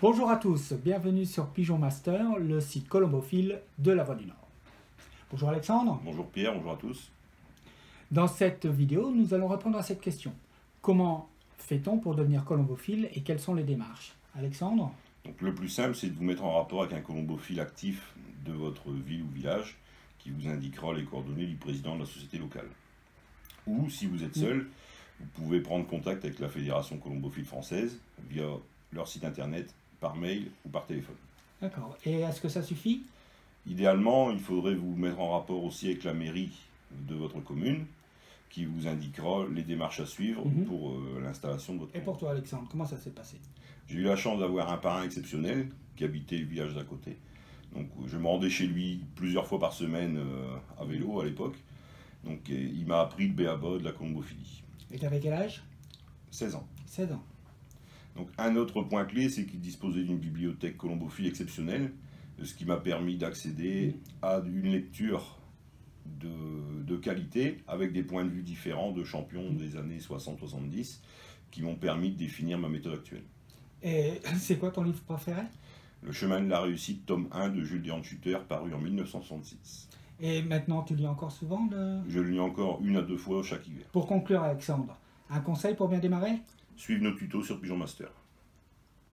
Bonjour à tous, bienvenue sur Pigeon Master, le site colombophile de la Voie du Nord. Bonjour Alexandre. Bonjour Pierre, bonjour à tous. Dans cette vidéo, nous allons répondre à cette question. Comment fait-on pour devenir colombophile et quelles sont les démarches? Alexandre Donc, Le plus simple, c'est de vous mettre en rapport avec un colombophile actif de votre ville ou village qui vous indiquera les coordonnées du président de la société locale. Ou si vous êtes seul, vous pouvez prendre contact avec la Fédération colombophile française via leur site internet par mail ou par téléphone. D'accord. Et est-ce que ça suffit? Idéalement, il faudrait vous mettre en rapport aussi avec la mairie de votre commune qui vous indiquera les démarches à suivre Mhm. pour euh, l'installation de votre Et pour toi Alexandre, comment ça s'est passé? J'ai eu la chance d'avoir un parrain exceptionnel qui habitait le village d'à côté. Donc euh, je me rendais chez lui plusieurs fois par semaine euh, à vélo à l'époque. Donc et il m'a appris le béaba de la colombophilie. Et tu avais quel âge? 16 ans. 16 ans. Donc un autre point clé, c'est qu'il disposait d'une bibliothèque colombophile exceptionnelle, ce qui m'a permis d'accéder à une lecture de, de qualité avec des points de vue différents de champions des années 60-70 qui m'ont permis de définir ma méthode actuelle. Et c'est quoi ton livre préféré? Le chemin de la réussite, tome 1 de Jules Schutter, paru en 1966. Et maintenant, tu lis encore souvent le... Je le lis encore une à deux fois chaque hiver. Pour conclure Alexandre, un conseil pour bien démarrer? Suivez nos tutos sur Pigeon Master.